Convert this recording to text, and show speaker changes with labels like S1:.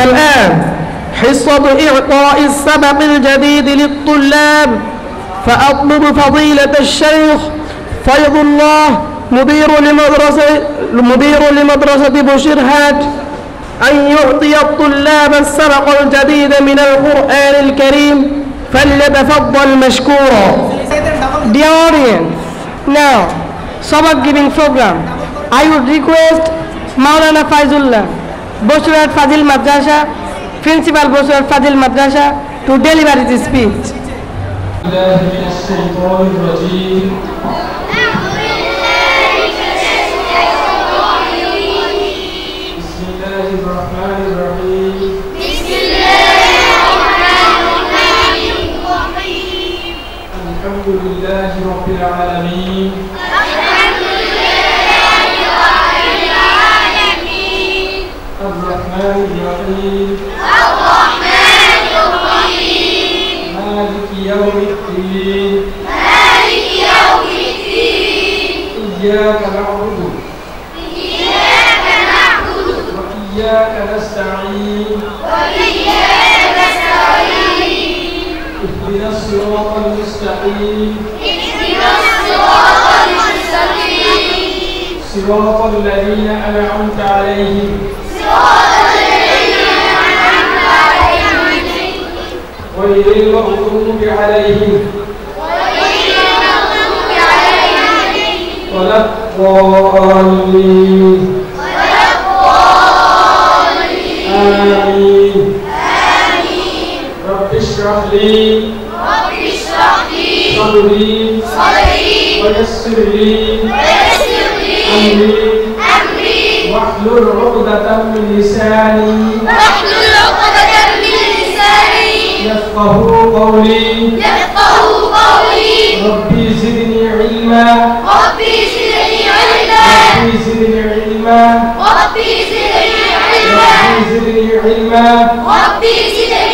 S1: فالآن حصة إعطاء السبق الجديد للطلاب. فأطلب فضيلة الشيخ فيض الله مدير لمدرسة مدير لمدرسة بوشرهات أن يعطي الطلاب السبق الجديد من القرآن الكريم فليتفضل مشكورا. Dear audience, now Sabak giving program. I would request Maulana Faizullah, Boshurat Fazil Madrasa, Principal Boshurat Fazil Madrasa to deliver his speech.
S2: الله من الشيطان الرجيم الرحمن الرحيم العالمين الرحمن الرحيم. مالك يوم الدين. إياك نعبد. وإياك نستعين. اهدنا الصراط المستقيم. صراط الذين أنعمت عليهم. غير المغضوب عليهم ولا الضالين آمين. رب اشرح لي. صدري. ويسر لي. أمري. واحلل عقدة من لساني.
S3: يفقه قولي. يفقهوا قولي.
S2: ربي زدني
S3: علما. ربي زدني علما.
S2: ربي زدني علما. ربي زدني علما. ربي زدني علما. ربي زدني